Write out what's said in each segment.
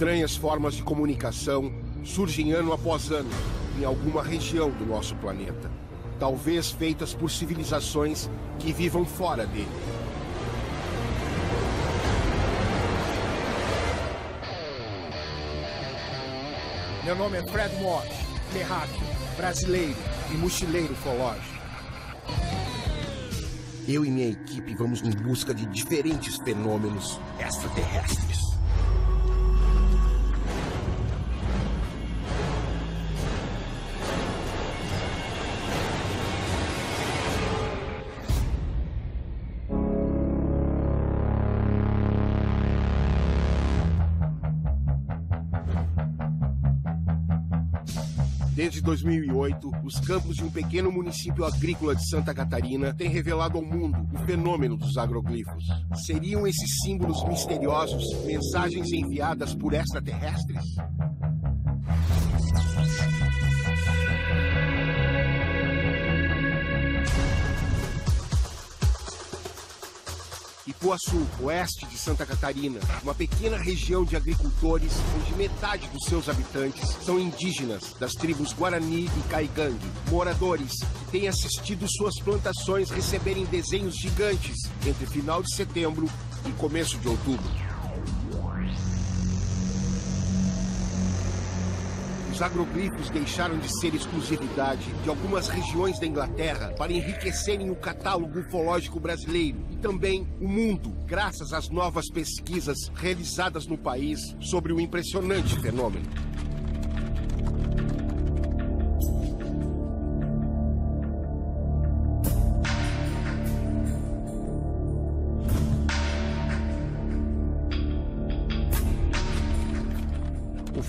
Estranhas formas de comunicação surgem ano após ano em alguma região do nosso planeta. Talvez feitas por civilizações que vivam fora dele. Meu nome é Fred Moss, terráqueo, brasileiro e mochileiro ufológico. Eu e minha equipe vamos em busca de diferentes fenômenos extraterrestres. Desde 2008, os campos de um pequeno município agrícola de Santa Catarina têm revelado ao mundo o fenômeno dos agroglifos. Seriam esses símbolos misteriosos mensagens enviadas por extraterrestres? Ipuaçu, oeste de Santa Catarina, uma pequena região de agricultores onde metade dos seus habitantes são indígenas das tribos Guarani e Caigangue, moradores que têm assistido suas plantações receberem desenhos gigantes entre final de setembro e começo de outubro. Os agroglifos deixaram de ser exclusividade de algumas regiões da Inglaterra para enriquecerem o catálogo ufológico brasileiro e também o mundo, graças às novas pesquisas realizadas no país sobre o impressionante fenômeno.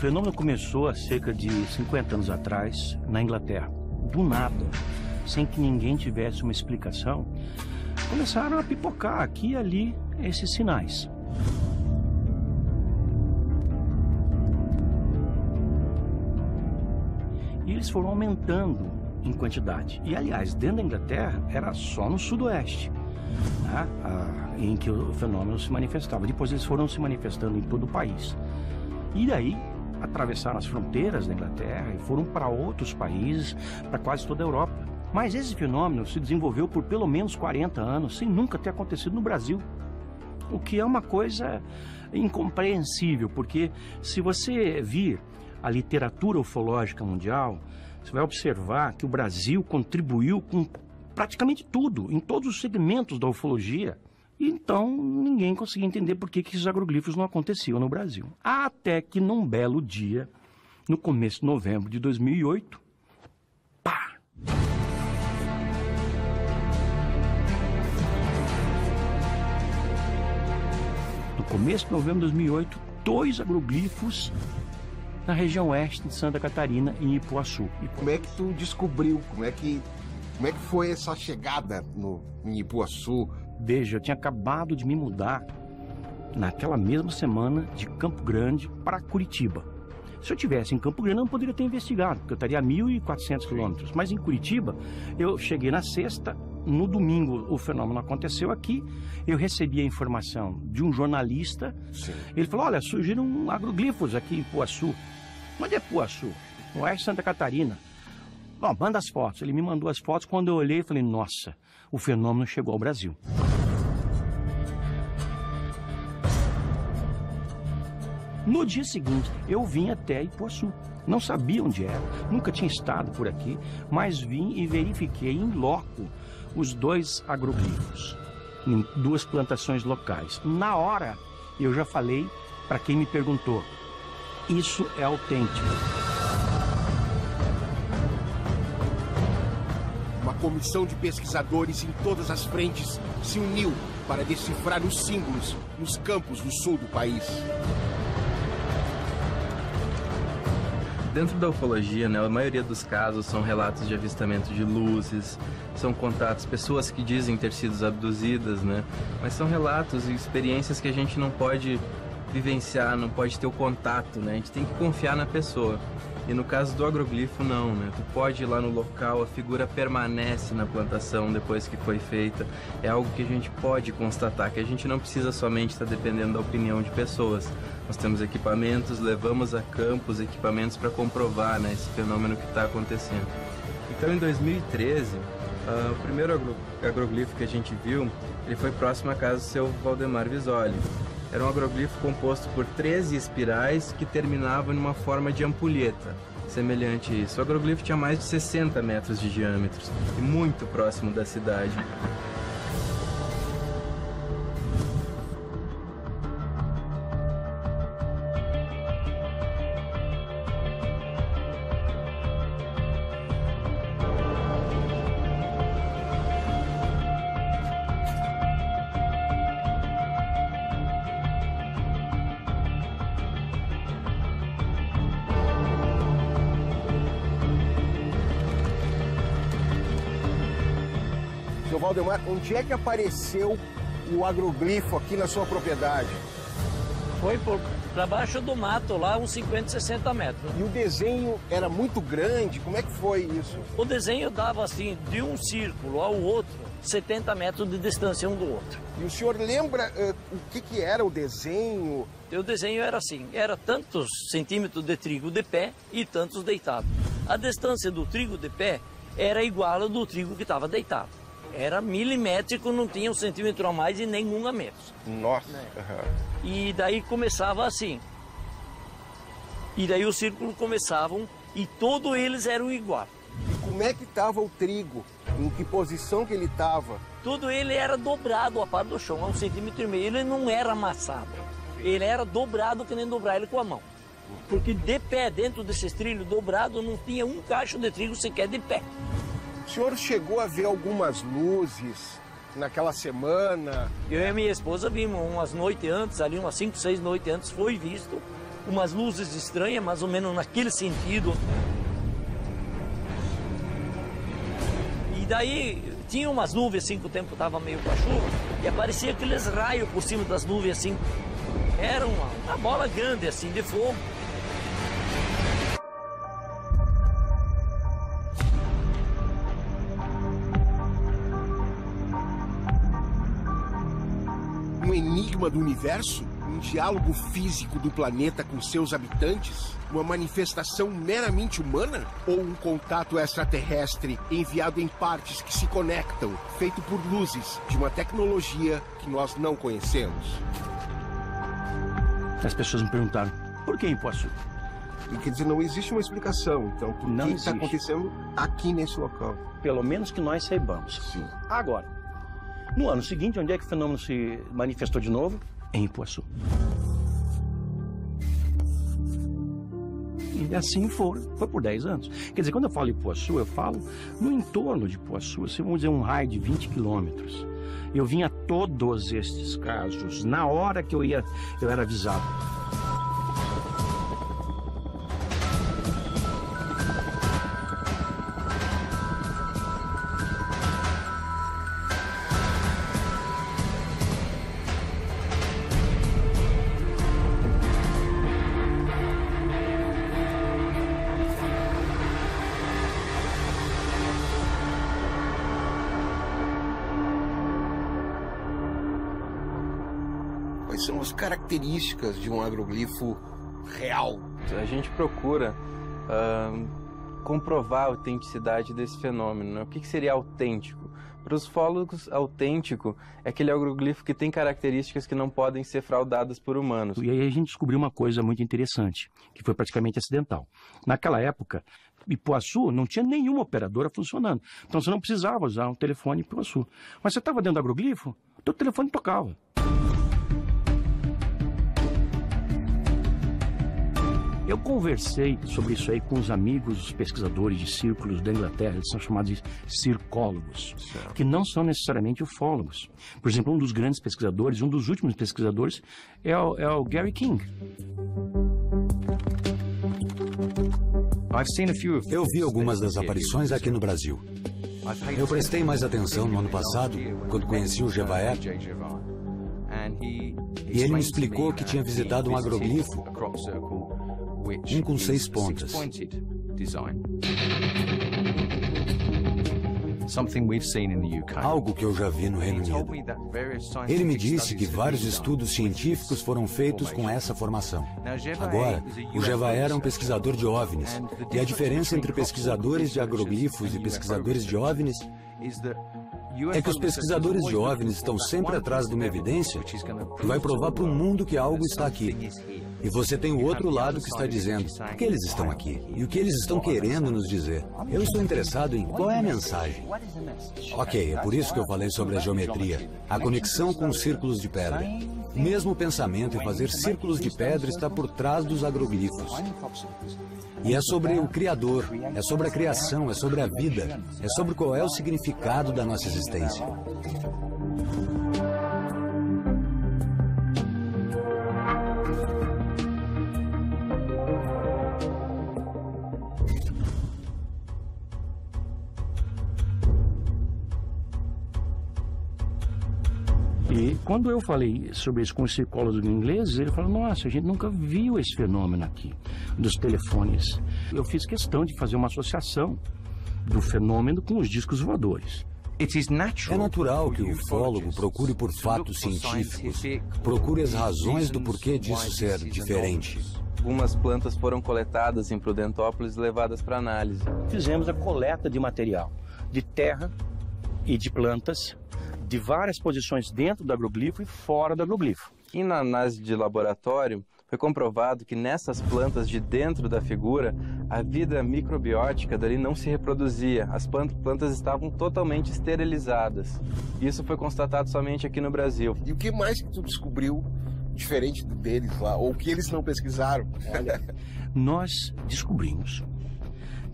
Fenômeno começou há cerca de 50 anos atrás, na Inglaterra. Do nada, sem que ninguém tivesse uma explicação, começaram a pipocar aqui e ali esses sinais. E eles foram aumentando em quantidade. E, aliás, dentro da Inglaterra, era só no sudoeste. Né, em que o fenômeno se manifestava. Depois eles foram se manifestando em todo o país. E daí atravessaram as fronteiras da Inglaterra e foram para outros países, para quase toda a Europa. Mas esse fenômeno se desenvolveu por pelo menos 40 anos sem nunca ter acontecido no Brasil. O que é uma coisa incompreensível, porque se você vir a literatura ufológica mundial, você vai observar que o Brasil contribuiu com praticamente tudo, em todos os segmentos da ufologia. Então, ninguém conseguia entender por que, que esses agroglifos não aconteciam no Brasil. Até que num belo dia, no começo de novembro de 2008, pá! No começo de novembro de 2008, dois agroglifos na região oeste de Santa Catarina, em Ipuaçu. Como é que tu descobriu? Como é que, como é que foi essa chegada no, em Ipuaçu? Veja, eu tinha acabado de me mudar naquela mesma semana de Campo Grande para Curitiba. Se eu tivesse em Campo Grande, eu não poderia ter investigado, porque eu estaria a 1.400 quilômetros. Mas em Curitiba, eu cheguei na sexta, no domingo o fenômeno aconteceu aqui, eu recebi a informação de um jornalista. Sim. Ele falou: Olha, surgiram agroglifos aqui em Puaçu. Onde é Puaçu? Oeste Santa Catarina. Bom, manda as fotos. Ele me mandou as fotos. Quando eu olhei, falei: Nossa, o fenômeno chegou ao Brasil. No dia seguinte, eu vim até Ipuaçu. Não sabia onde era, nunca tinha estado por aqui, mas vim e verifiquei em loco os dois agroglifos, em duas plantações locais. Na hora, eu já falei para quem me perguntou: isso é autêntico. Uma comissão de pesquisadores em todas as frentes se uniu para decifrar os símbolos nos campos do sul do país. Dentro da ufologia, né, a maioria dos casos são relatos de avistamento de luzes, são contatos, pessoas que dizem ter sido abduzidas, né? Mas são relatos e experiências que a gente não pode vivenciar, não pode ter o contato, né? A gente tem que confiar na pessoa. E no caso do agroglifo, não, né? Tu pode ir lá no local, a figura permanece na plantação depois que foi feita. É algo que a gente pode constatar, que a gente não precisa somente estar dependendo da opinião de pessoas. Nós temos equipamentos, levamos a campo os equipamentos para comprovar né, esse fenômeno que está acontecendo. Então, em 2013, uh, ah, o primeiro agro agroglifo que a gente viu, ele foi próximo à casa do seu Valdemar Visoli. Era um agroglifo composto por 13 espirais que terminavam em uma forma de ampulheta, semelhante a isso. O agroglifo tinha mais de 60 metros de diâmetro e muito próximo da cidade. Onde é que apareceu o agroglifo aqui na sua propriedade? Foi para baixo do mato, lá uns 50, 60 metros. E o desenho era muito grande? Como é que foi isso? O desenho dava assim, de um círculo ao outro, 70 metros de distância um do outro. E o senhor lembra uh, o que, que era o desenho? O desenho era assim, era tantos centímetros de trigo de pé e tantos deitados. A distância do trigo de pé era igual ao do trigo que estava deitado. Era milimétrico, não tinha um centímetro a mais e nenhum a menos. Nossa! Uhum. E daí começava assim. E daí o círculo começavam e todos eles eram iguais. E como é que estava o trigo? Em que posição que ele estava? Tudo ele era dobrado a par do chão, a um centímetro e meio. Ele não era amassado. Ele era dobrado que nem dobrar ele com a mão. Porque de pé, dentro desses trilhos dobrados, não tinha um cacho de trigo sequer de pé. O senhor chegou a ver algumas luzes naquela semana? Eu e minha esposa vimos umas noites antes, ali umas 5, 6 noites antes, foi visto umas luzes estranhas, mais ou menos naquele sentido. E daí tinha umas nuvens assim que o tempo estava meio com a chuva e aparecia aqueles raios por cima das nuvens assim. Era uma, uma bola grande assim de fogo. Um enigma do universo? Um diálogo físico do planeta com seus habitantes? Uma manifestação meramente humana? Ou um contato extraterrestre enviado em partes que se conectam, feito por luzes de uma tecnologia que nós não conhecemos? As pessoas me perguntaram, por que em Poço? Quer dizer, não existe uma explicação, então, por que está acontecendo aqui nesse local? Pelo menos que nós saibamos. Sim. Agora, no ano seguinte, onde é que o fenômeno se manifestou de novo? Em Ipuaçu. E assim foi, foi por 10 anos. Quer dizer, quando eu falo Ipuaçu, eu falo no entorno de Ipuaçu, assim, vamos dizer um raio de 20 quilômetros. Eu vinha todos estes casos na hora que eu ia, eu era avisado. Características de um agroglifo real? A gente procura uh, comprovar a autenticidade desse fenômeno. Né? O que, que seria autêntico? Para os fólogos, autêntico é aquele agroglifo que tem características que não podem ser fraudadas por humanos. E aí a gente descobriu uma coisa muito interessante, que foi praticamente acidental. Naquela época, Ipuaçu não tinha nenhuma operadora funcionando. Então você não precisava usar um telefone Ipuaçu. Mas você estava dentro do agroglifo, o teu telefone tocava. Eu conversei sobre isso aí com os amigos, os pesquisadores de círculos da Inglaterra, eles são chamados de circólogos, certo. que não são necessariamente ufólogos. Por exemplo, um dos grandes pesquisadores, um dos últimos pesquisadores, é o, é o Gary King. Eu vi algumas das aparições aqui no Brasil. Eu prestei mais atenção no ano passado, quando conheci o Jevaé, e ele me explicou que tinha visitado um agroglifo um com seis pontas. Algo que eu já vi no Reino Unido. Ele me disse que vários estudos científicos foram feitos com essa formação. Agora, o Jevaé era um pesquisador de OVNIs. E a diferença entre pesquisadores de agroglifos e pesquisadores de OVNIs é que os pesquisadores de OVNIs estão sempre atrás de uma evidência que vai provar para o mundo que algo está aqui. E você tem o outro lado que está dizendo por que eles estão aqui e o que eles estão querendo nos dizer. Eu estou interessado em qual é a mensagem. Ok, é por isso que eu falei sobre a geometria, a conexão com os círculos de pedra. O mesmo pensamento em fazer círculos de pedra está por trás dos agroglifos. E é sobre o Criador, é sobre a criação, é sobre a vida, é sobre qual é o significado da nossa existência. Quando eu falei sobre isso com os psicólogos ingleses, ele falou: Nossa, a gente nunca viu esse fenômeno aqui dos telefones. Eu fiz questão de fazer uma associação do fenômeno com os discos voadores. É natural que o ufólogo procure por fatos científicos, procure as razões do porquê disso ser diferente. Algumas plantas foram coletadas em Prudentópolis e levadas para análise. Fizemos a coleta de material de terra e de plantas de várias posições dentro do agroglifo e fora do agroglifo. E na análise de laboratório, foi comprovado que nessas plantas de dentro da figura, a vida microbiótica dali não se reproduzia. As plantas estavam totalmente esterilizadas. Isso foi constatado somente aqui no Brasil. E o que mais que tu descobriu diferente deles lá? Ou que eles não pesquisaram? Olha, nós descobrimos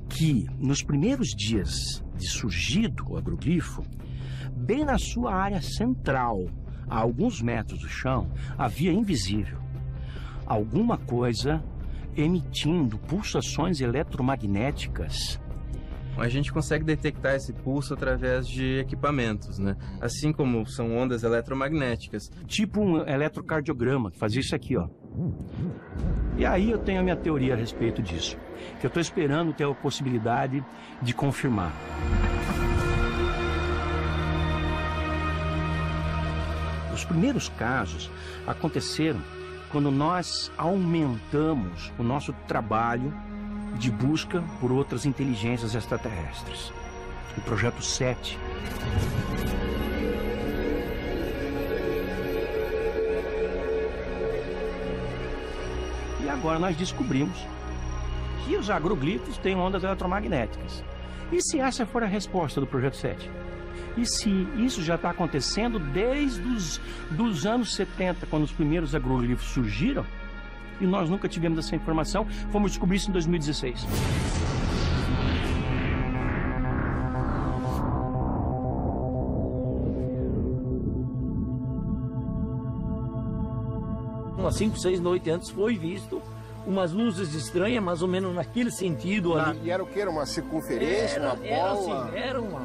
que nos primeiros dias de surgido o agroglifo, bem na sua área central, a alguns metros do chão, havia invisível alguma coisa emitindo pulsações eletromagnéticas. A gente consegue detectar esse pulso através de equipamentos, né? Assim como são ondas eletromagnéticas. Tipo um eletrocardiograma, que fazia isso aqui, ó. E aí eu tenho a minha teoria a respeito disso, que eu estou esperando ter a possibilidade de confirmar. Os primeiros casos aconteceram quando nós aumentamos o nosso trabalho de busca por outras inteligências extraterrestres. O projeto 7. E agora nós descobrimos que os agroglifos têm ondas eletromagnéticas. E se essa for a resposta do projeto 7? E se isso já está acontecendo desde os dos anos 70, quando os primeiros agroglifos surgiram, e nós nunca tivemos essa informação, fomos descobrir isso em 2016. Umas 5, 6 noites antes foi visto umas luzes estranhas, mais ou menos naquele sentido ali. E era o que? Era uma circunferência, era, uma bola? Era assim, era uma,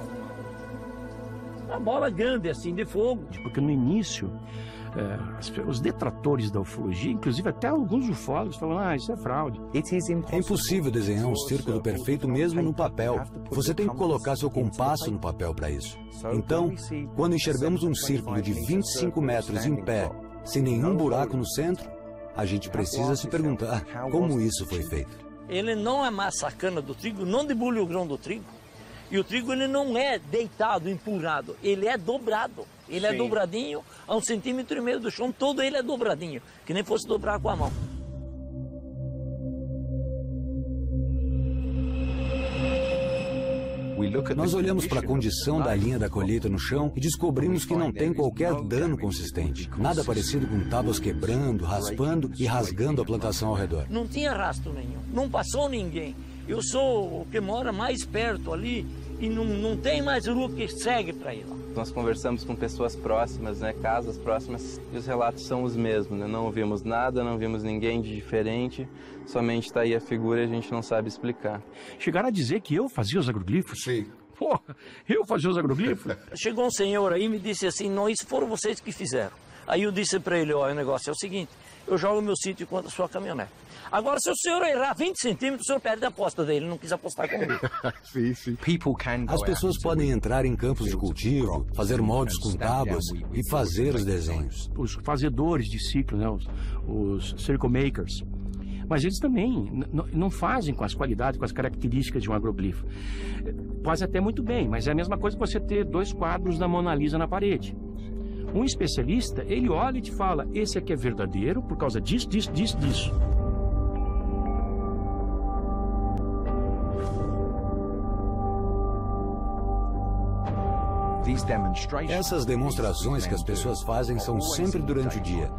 uma bola grande assim de fogo. Porque no início, é, os detratores da ufologia, inclusive até alguns ufólogos, falam: ah, isso é fraude. É impossível desenhar um círculo perfeito mesmo no papel. Você tem que colocar seu compasso no papel para isso. Então, quando enxergamos um círculo de 25 metros em pé, sem nenhum buraco no centro, a gente precisa se perguntar como isso foi feito. Ele não é massacana do trigo, não debulha o grão do trigo. E o trigo ele não é deitado, empurrado, ele é dobrado. Ele é Sim. é dobradinho a um centímetro e meio do chão, todo ele é dobradinho, que nem fosse dobrar com a mão. Nós olhamos para a condição da linha da colheita no chão e descobrimos que não tem qualquer dano consistente. Nada parecido com tábuas quebrando, raspando e rasgando a plantação ao redor. Não tinha rastro nenhum, não passou ninguém. Eu sou o que mora mais perto ali e não, não tem mais rua que segue para ir lá. Nós conversamos com pessoas próximas, né, casas próximas, e os relatos são os mesmos, né? Não vimos nada, não vimos ninguém de diferente, somente está aí a figura e a gente não sabe explicar. Chegaram a dizer que eu fazia os agroglifos? Sim. Porra, eu fazia os agroglifos? Chegou um senhor aí e me disse assim, não, isso foram vocês que fizeram. Aí eu disse para ele, olha, o negócio é o seguinte, eu jogo meu sítio contra a sua caminhonete. Agora, se o senhor errar 20 centímetros, o senhor perde a aposta dele, não quis apostar comigo. sim, sim. As pessoas podem entrar em campos de cultivo, fazer moldes com tábuas e fazer os desenhos. Os fazedores de ciclo, né? os, os circle makers, mas eles também não fazem com as qualidades, com as características de um agroglifo. Faz até muito bem, mas é a mesma coisa que você ter dois quadros da Mona Lisa na parede. Um especialista, ele olha e te fala: esse aqui é verdadeiro por causa disso, disso, disso, disso. Essas demonstrações que as pessoas fazem são sempre durante o dia,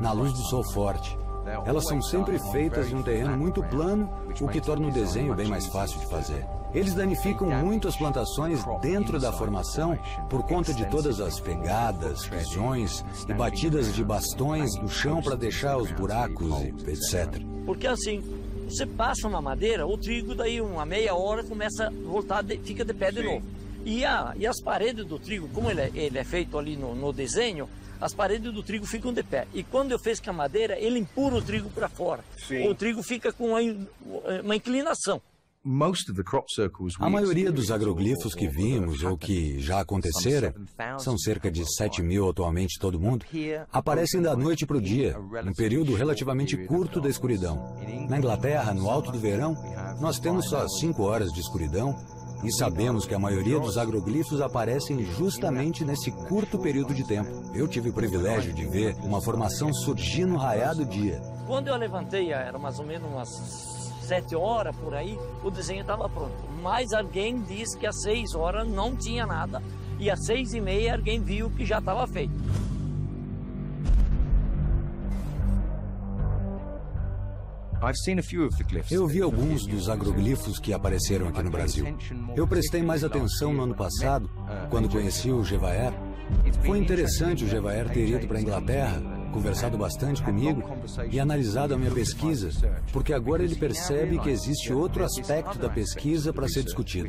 na luz do sol forte. Elas são sempre feitas em um terreno muito plano, o que torna o desenho bem mais fácil de fazer. Eles danificam muito as plantações dentro da formação por conta de todas as pegadas, pisões e batidas de bastões no chão para deixar os buracos, etc. Porque assim, você passa uma madeira, o trigo daí uma meia hora começa a voltar, fica de pé de novo. E, a, e as paredes do trigo, como ele é, ele é feito ali no, no desenho, as paredes do trigo ficam de pé. E quando eu fiz com a madeira, ele empurra o trigo para fora. Sim. O trigo fica com uma, uma inclinação. A maioria dos agroglifos que vimos ou que já aconteceram, são cerca de 7 mil atualmente todo mundo, aparecem da noite para o dia, um período relativamente curto da escuridão. Na Inglaterra, no alto do verão, nós temos só 5 horas de escuridão e sabemos que a maioria dos agroglifos aparecem justamente nesse curto período de tempo. Eu tive o privilégio de ver uma formação surgir no raiar do dia. Quando eu levantei, era mais ou menos umas sete horas por aí, o desenho estava pronto. Mas alguém disse que às seis horas não tinha nada e às seis e meia alguém viu que já estava feito. Eu vi alguns dos agroglifos que apareceram aqui no Brasil. Eu prestei mais atenção no ano passado, quando conheci o Gevaer. Foi interessante o Gevaer ter ido para a Inglaterra, conversado bastante comigo e analisado a minha pesquisa, porque agora ele percebe que existe outro aspecto da pesquisa para ser discutido.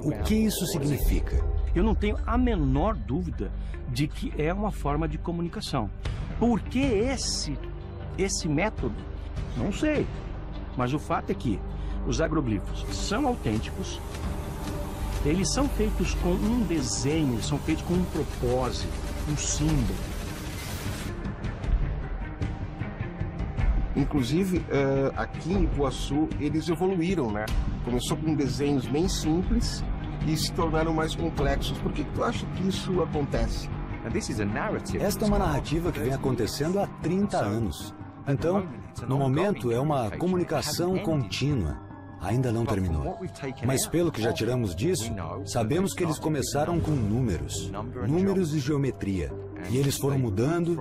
O que isso significa? Eu não tenho a menor dúvida de que é uma forma de comunicação. Por que esse, esse método não sei. Mas o fato é que os agroglifos são autênticos, eles são feitos com um desenho, são feitos com um propósito, um símbolo. Inclusive, uh, aqui em Ipuaçu, eles evoluíram, né? Começou com desenhos bem simples e se tornaram mais complexos. Por que tu acha que isso acontece? Esta é uma narrativa que vem acontecendo há 30 anos. Então, no momento, é uma comunicação contínua. Ainda não terminou. Mas pelo que já tiramos disso, sabemos que eles começaram com números, números e geometria. E eles foram mudando,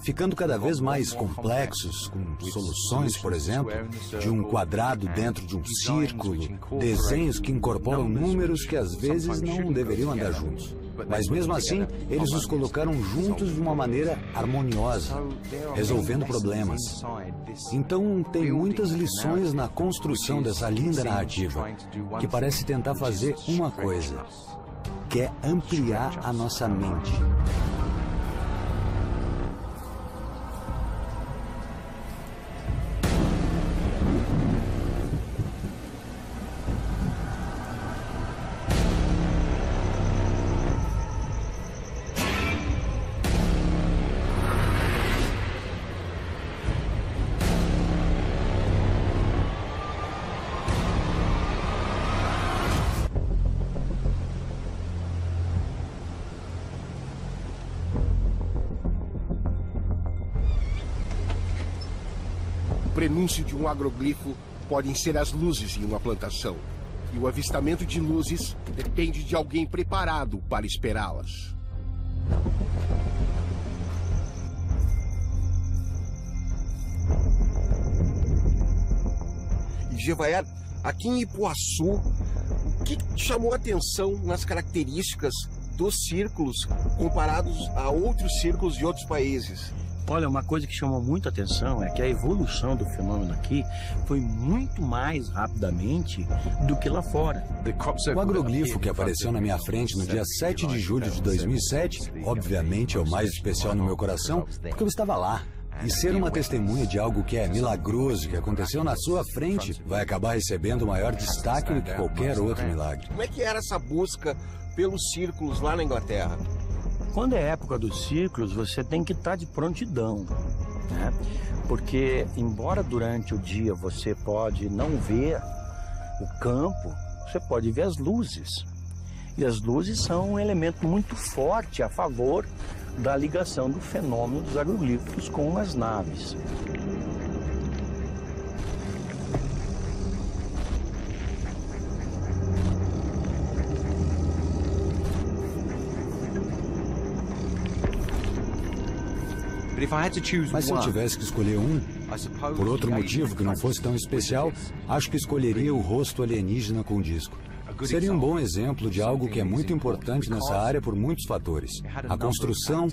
ficando cada vez mais complexos, com soluções, por exemplo, de um quadrado dentro de um círculo, desenhos que incorporam números que às vezes não deveriam andar juntos. Mas mesmo assim, eles os colocaram juntos de uma maneira harmoniosa, resolvendo problemas. Então, tem muitas lições na construção dessa linda narrativa, que parece tentar fazer uma coisa: quer ampliar a nossa mente. Prenúncio de um agroglifo podem ser as luzes em uma plantação. E o avistamento de luzes depende de alguém preparado para esperá-las. Jevaer, aqui em Ipuaçu, o que chamou atenção nas características dos círculos comparados a outros círculos de outros países? Olha, uma coisa que chamou muita atenção é que a evolução do fenômeno aqui foi muito mais rapidamente do que lá fora. O agroglifo que apareceu na minha frente no dia 7 de julho de 2007, obviamente é o mais especial no meu coração, porque eu estava lá. E ser uma testemunha de algo que é milagroso, que aconteceu na sua frente, vai acabar recebendo maior destaque do que qualquer outro milagre. Como é que era essa busca pelos círculos lá na Inglaterra? Quando é época dos círculos, você tem que estar de prontidão, né? Porque, embora durante o dia você pode não ver o campo, você pode ver as luzes. E as luzes são um elemento muito forte a favor da ligação do fenômeno dos agroglíficos com as naves. Mas se eu tivesse que escolher um, por outro motivo que não fosse tão especial, acho que escolheria o rosto alienígena com disco. Seria um bom exemplo de algo que é muito importante nessa área por muitos fatores. A construção,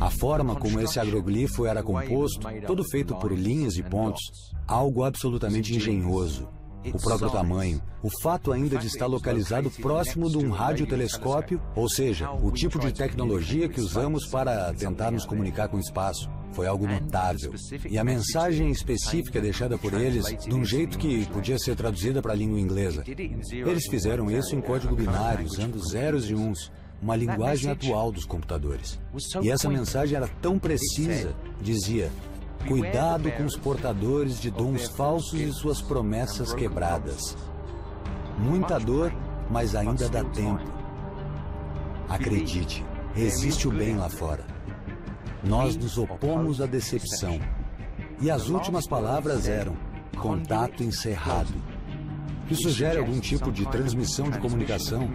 a forma como esse agroglifo era composto, todo feito por linhas e pontos, algo absolutamente engenhoso. O próprio tamanho, o fato ainda de estar localizado próximo de um radiotelescópio, ou seja, o tipo de tecnologia que usamos para tentar nos comunicar com o espaço. Foi algo notável. E a mensagem específica deixada por eles, de um jeito que podia ser traduzida para a língua inglesa. Eles fizeram isso em código binário, usando zeros e uns, uma linguagem atual dos computadores. E essa mensagem era tão precisa, dizia: Cuidado com os portadores de dons falsos e suas promessas quebradas. Muita dor, mas ainda dá tempo. Acredite, existe o bem lá fora. Nós nos opomos à decepção. E as últimas palavras eram: contato encerrado. Isso sugere algum tipo de transmissão de comunicação.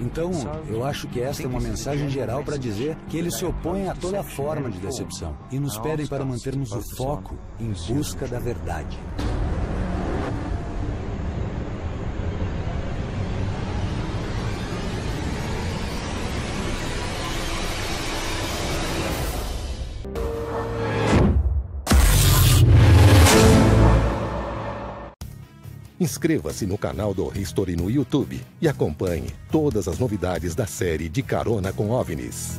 Então, eu acho que esta é uma mensagem geral para dizer que eles se opõem a toda forma de decepção e nos pedem para mantermos o foco em busca da verdade. Inscreva-se no canal do History no YouTube e acompanhe todas as novidades da série De Carona com OVNIs.